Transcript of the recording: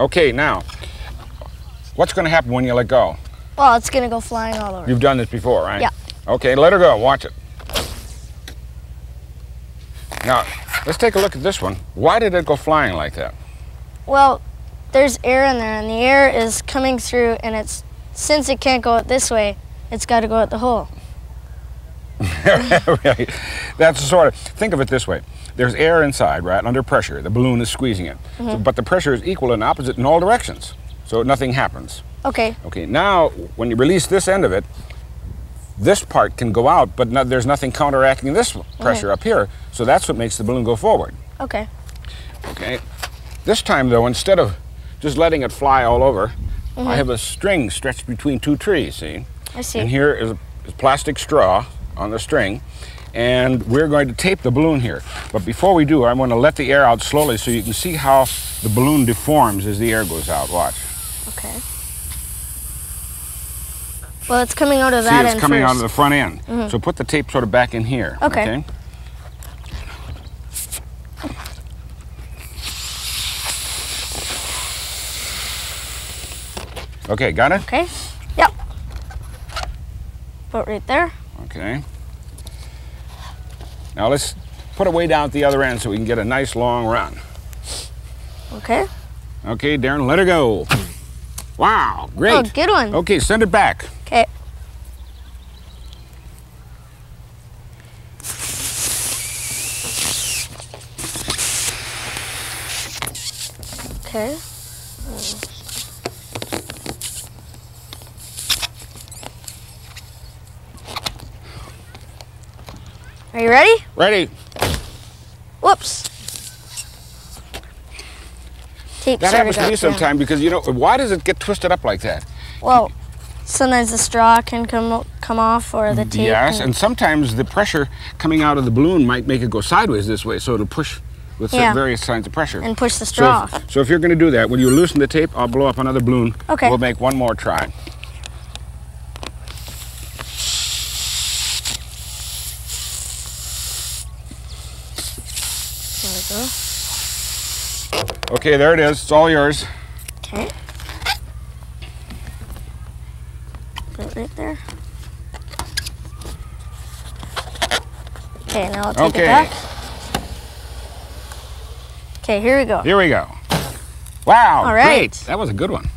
Okay, now, what's going to happen when you let go? Well, it's gonna go flying all over. You've done this before, right? Yeah. Okay, let her go. Watch it. Now, let's take a look at this one. Why did it go flying like that? Well, there's air in there, and the air is coming through, and it's since it can't go out this way, it's got to go out the hole. That's sort of, think of it this way. There's air inside, right, under pressure. The balloon is squeezing it. So, mm-hmm. but the pressure is equal and opposite in all directions. So nothing happens. Okay. Okay, now when you release this end of it, this part can go out, but no, there's nothing counteracting this pressure up here. So that's what makes the balloon go forward. Okay. Okay. This time though, instead of just letting it fly all over, I mm-hmm. have a string stretched between two trees, see? I see. And here is a plastic straw on the string, and we're going to tape the balloon here. But before we do, I'm going to let the air out slowly so you can see how the balloon deforms as the air goes out. Watch. Okay. Well, it's coming out of see, that it's coming out of the front end. Mm-hmm. So put the tape sort of back in here. Okay. Okay. Okay, got it? Okay. Yep. Put right there. Okay. Now let's put it way down at the other end so we can get a nice long run. Okay. Okay, Darren, let her go. Wow, great. Oh, good one. Okay, send it back. Okay. Okay. Are you ready? Ready? Whoops. Tape That happens to me sometimes because, you know, why does it get twisted up like that? Well, sometimes the straw can come come off or the tape. yes, can- and sometimes the pressure coming out of the balloon might make it go sideways this way, so it'll push with Yeah. various signs of pressure. and push the so, straw if, off. so if you're going to do that, when you loosen the tape, I'll blow up another balloon. Okay. We'll make one more try. Okay, there it is. It's all yours. Okay. Put it right there. Okay, now I'll take Okay. it back. Okay, here we go. Here we go. Wow, All right. great. That was a good one.